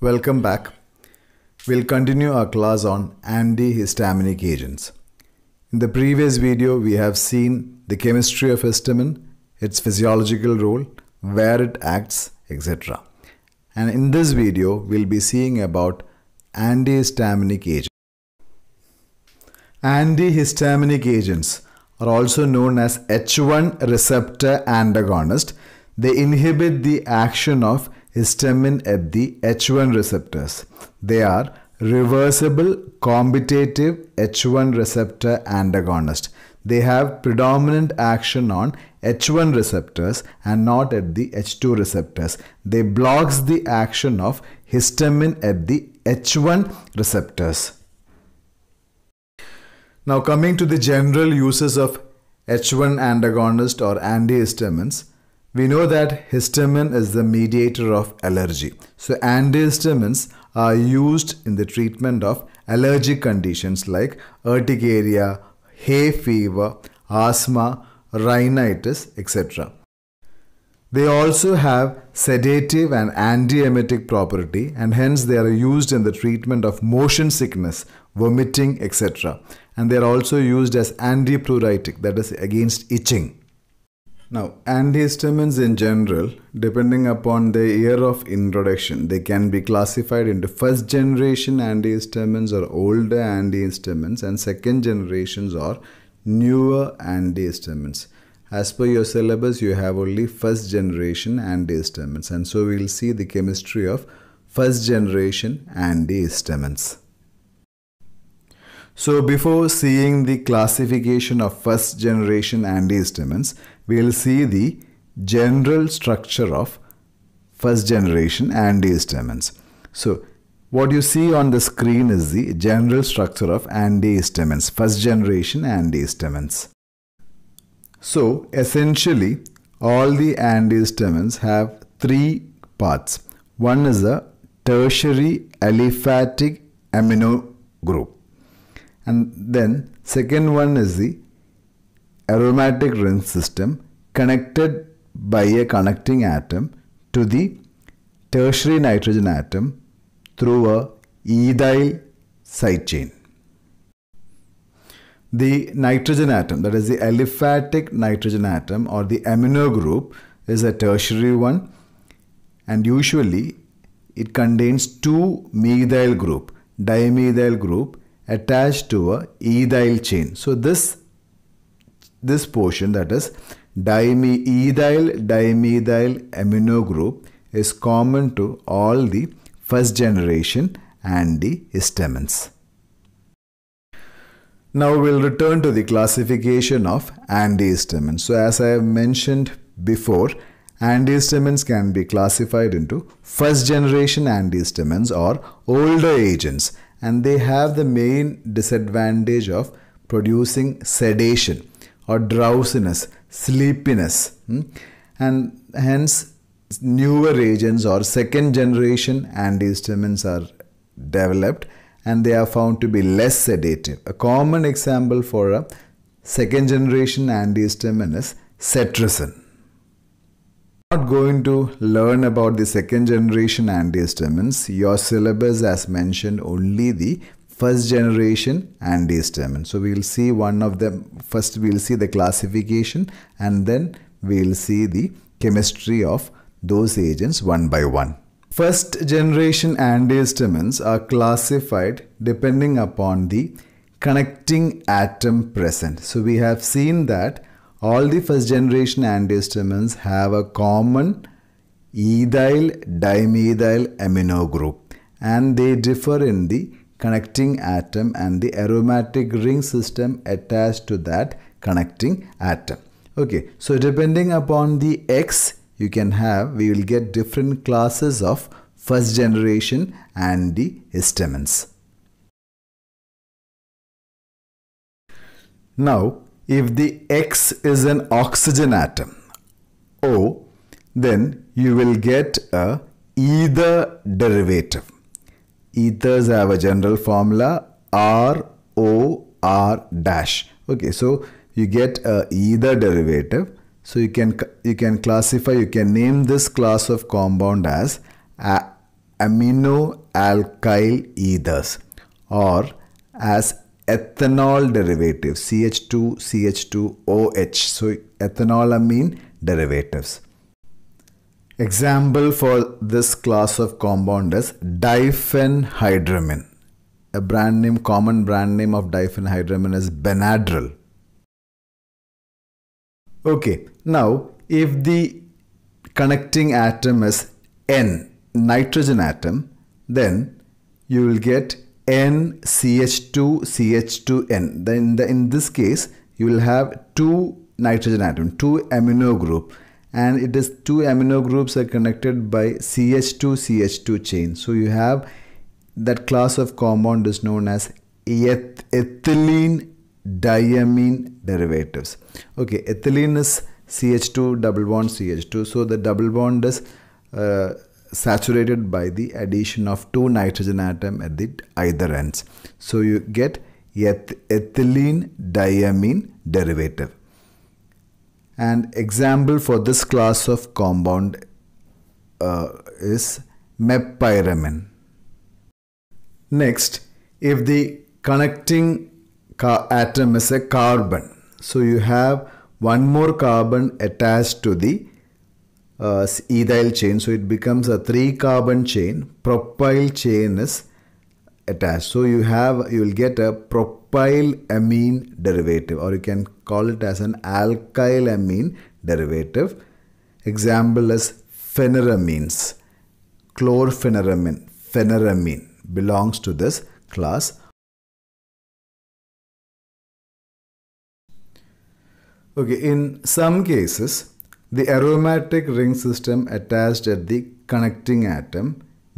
Welcome back. We'll continue our class on antihistaminic agents. In the previous video, we have seen the chemistry of histamine, its physiological role, where it acts, etc. And in this video, we'll be seeing about antihistaminic agents. Antihistaminic agents are also known as H1 receptor antagonist. They inhibit the action of histamine at the H1 receptors. They are reversible competitive H1 receptor antagonist. They have predominant action on H1 receptors and not at the H2 receptors. They blocks the action of histamine at the H1 receptors. Now coming to the general uses of H1 antagonist or antihistamines, we know that histamine is the mediator of allergy. So antihistamines are used in the treatment of allergic conditions like urticaria, hay fever, asthma, rhinitis, etc. They also have sedative and antiemetic property and hence they are used in the treatment of motion sickness, vomiting, etc. And they are also used as antipruritic that is against itching. Now, antihistamines in general, depending upon the year of introduction, they can be classified into first generation antihistamines or older antihistamines and second generations or newer antihistamines. As per your syllabus, you have only first generation antihistamines and so we'll see the chemistry of first generation antihistamines. So before seeing the classification of first generation antihistamines, we'll see the general structure of first generation antihistamines. So what you see on the screen is the general structure of antihistamines, first generation antihistamines. So essentially all the antihistamines have three parts. One is a tertiary aliphatic amino group and then second one is the aromatic ring system connected by a connecting atom to the tertiary nitrogen atom through a ethyl side chain. The nitrogen atom, that is the aliphatic nitrogen atom or the amino group, is a tertiary one and usually it contains two methyl group, dimethyl group attached to a ethyl chain. So this this portion that is dimethyl dimethyl amino group is common to all the first generation antihistamines. Now we'll return to the classification of antihistamines. So as I have mentioned before, antihistamines can be classified into first generation antihistamines or older agents and they have the main disadvantage of producing sedation or drowsiness, sleepiness, hmm? and hence newer agents or second generation antihistamines are developed and they are found to be less sedative. A common example for a second generation antihistamine is cetirizine not going to learn about the second generation antihistamines. Your syllabus has mentioned only the first generation antihistamine. So we'll see one of them. First we'll see the classification and then we'll see the chemistry of those agents one by one. First generation antihistamines are classified depending upon the connecting atom present. So we have seen that all the first generation antihistamines have a common ethyl dimethyl amino group and they differ in the connecting atom and the aromatic ring system attached to that connecting atom. Okay, so depending upon the X you can have, we will get different classes of first generation antihistamines. Now, if the X is an oxygen atom, O, then you will get a ether derivative. Ethers have a general formula R O R dash. Okay, so you get a ether derivative. So you can you can classify, you can name this class of compound as amino alkyl ethers or as ethanol derivative CH2 CH2OH so ethanolamine derivatives. Example for this class of compound is diphenhydramine. A brand name common brand name of diphenhydramine is benadryl. Okay now if the connecting atom is N nitrogen atom then you will get NCH2CH2N. Then in, the, in this case, you will have two nitrogen atom, two amino group and it is two amino groups are connected by CH2CH2 chain. So you have that class of compound is known as eth ethylene diamine derivatives. Okay, ethylene is CH2 double bond CH2. So the double bond is uh, saturated by the addition of two nitrogen atom at the either ends. So you get eth ethylene diamine derivative. And example for this class of compound uh, is mepyramine. Next, if the connecting atom is a carbon, so you have one more carbon attached to the uh, ethyl chain. So it becomes a three carbon chain. Propyl chain is attached. So you have you will get a propyl amine derivative or you can call it as an alkyl amine derivative. Example is pheniramines. Chlorpheniramine pheniramine belongs to this class. Okay in some cases the aromatic ring system attached at the connecting atom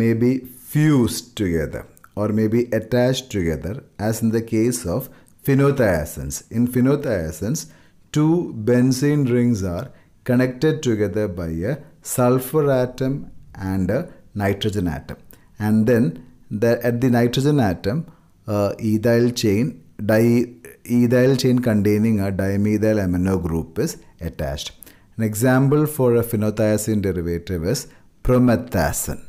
may be fused together or may be attached together as in the case of phenothiazines. In phenothiazines, two benzene rings are connected together by a sulfur atom and a nitrogen atom. And then the, at the nitrogen atom, uh, ethyl chain, di, ethyl chain containing a dimethyl amino group is attached. An example for a phenothiazine derivative is promethazine.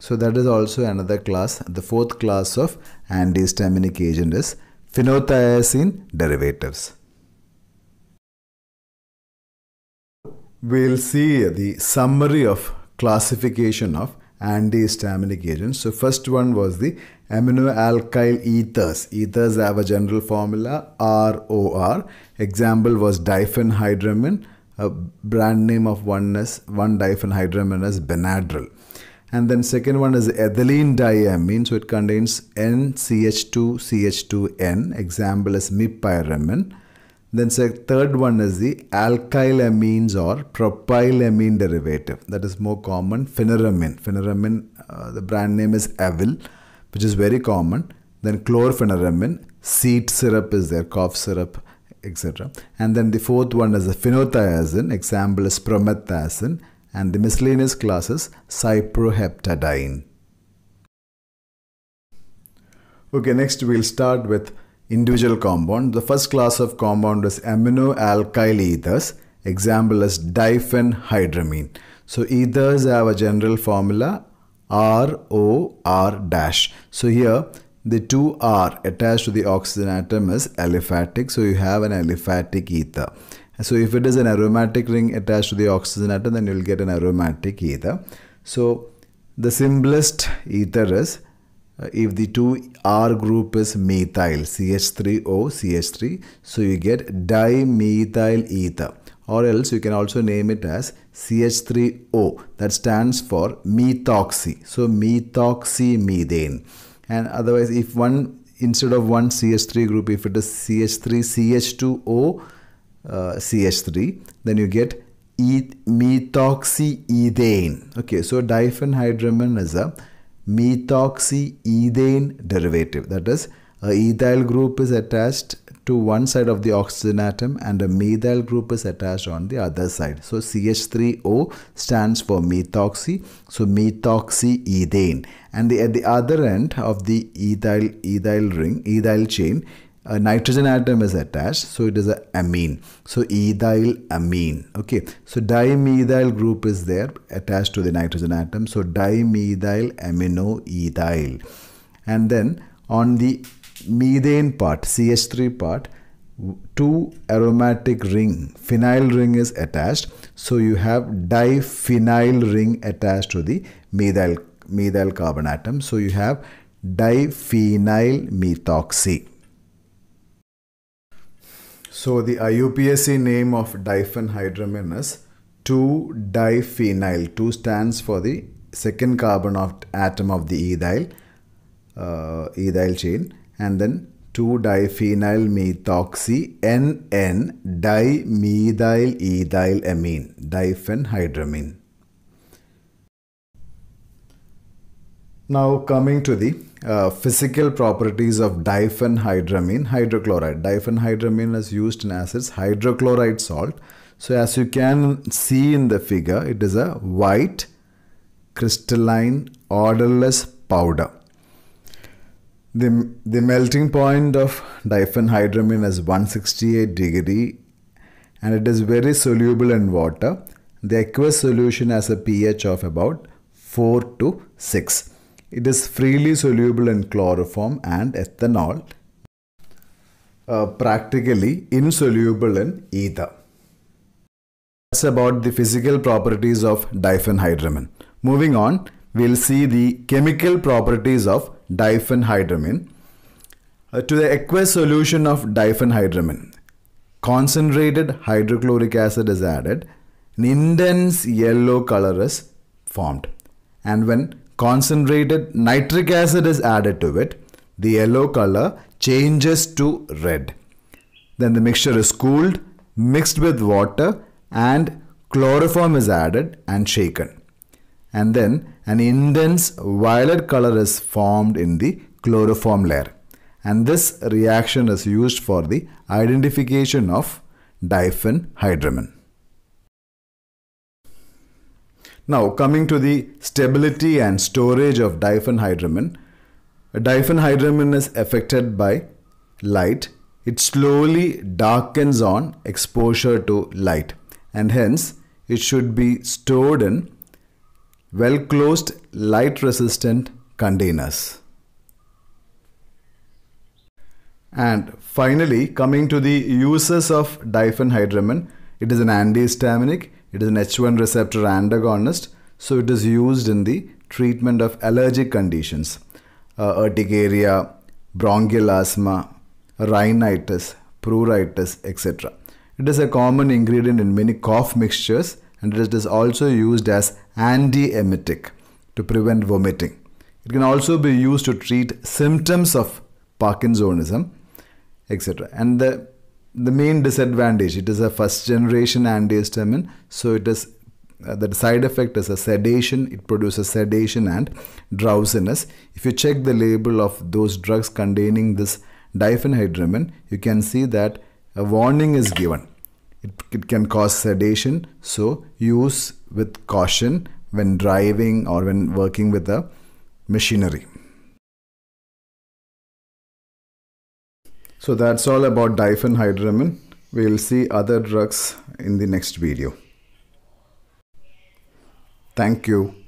So that is also another class. The fourth class of antihistaminic agent is phenothiazine derivatives. We'll see the summary of classification of antihistaminic agents. So first one was the amino alkyl ethers. Ethers have a general formula ROR. Example was diphenhydramine a brand name of one is one diphenhydramine is Benadryl. And then second one is ethylene diamine. So it contains NCH2CH2N. Example is mepyramine. Then third one is the alkylamines or propylamine derivative. That is more common. Pheniramine. Pheniramine, uh, the brand name is Avil, which is very common. Then chlorpheniramine. Seed syrup is there, cough syrup etc. And then the fourth one is a phenothiazine, example is promethazine, and the miscellaneous classes cyproheptadine. Okay, next we'll start with individual compound. The first class of compound is amino alkyl ethers. Example is diphenhydramine. So ethers have a general formula ROR dash. So here the two R attached to the oxygen atom is aliphatic. So you have an aliphatic ether. So if it is an aromatic ring attached to the oxygen atom, then you will get an aromatic ether. So the simplest ether is uh, if the two R group is methyl CH3O CH3 so you get dimethyl ether or else you can also name it as CH3O that stands for methoxy so methoxymethane and otherwise if one instead of one CH3 group if it is CH3 CH2O uh, CH3 then you get e methoxyethane. Okay so diphenhydramine is a methoxyethane derivative. That is a ethyl group is attached to one side of the oxygen atom and a methyl group is attached on the other side. So CH3O stands for methoxy. So methoxyethane. And the, at the other end of the ethyl, ethyl ring, ethyl chain, a nitrogen atom is attached so it is a amine so ethyl amine okay so dimethyl group is there attached to the nitrogen atom so dimethyl amino ethyl and then on the methane part ch3 part two aromatic ring phenyl ring is attached. So you have diphenyl ring attached to the methyl methyl carbon atom. So you have diphenyl methoxy. So the IUPAC name of diphenhydramine is 2-diphenyl. 2 stands for the second carbon of atom of the ethyl, uh, ethyl chain and then 2-diphenyl methoxy NN dimethyl ethyl amine diphenhydramine. Now coming to the uh, physical properties of diphenhydramine hydrochloride. Diphenhydramine is used in acids hydrochloride salt. So as you can see in the figure, it is a white crystalline odorless powder. The, the melting point of diphenhydramine is 168 degree and it is very soluble in water. The aqueous solution has a pH of about 4 to 6. It is freely soluble in chloroform and ethanol, uh, practically insoluble in ether. That's about the physical properties of diphenhydramine. Moving on, we'll see the chemical properties of diphenhydramine. Uh, to the aqueous solution of diphenhydramine, concentrated hydrochloric acid is added, an intense yellow color is formed. And when concentrated nitric acid is added to it, the yellow color changes to red. Then the mixture is cooled, mixed with water and chloroform is added and shaken. And then an intense violet color is formed in the chloroform layer. And this reaction is used for the identification of diphenhydramine. Now coming to the stability and storage of diphenhydramine. Diphenhydramine is affected by light. It slowly darkens on exposure to light and hence it should be stored in well closed light resistant containers. And finally coming to the uses of diphenhydramine, it is an antihistaminic it is an H1 receptor antagonist, so it is used in the treatment of allergic conditions, uh, urticaria, bronchial asthma, rhinitis, pruritus, etc. It is a common ingredient in many cough mixtures and it is also used as antiemetic to prevent vomiting. It can also be used to treat symptoms of Parkinsonism, etc. And the the main disadvantage it is a first generation antihistamine so it is uh, the side effect is a sedation it produces sedation and drowsiness if you check the label of those drugs containing this diphenhydramine you can see that a warning is given it, it can cause sedation so use with caution when driving or when working with the machinery So that's all about diphenhydramine. We'll see other drugs in the next video. Thank you.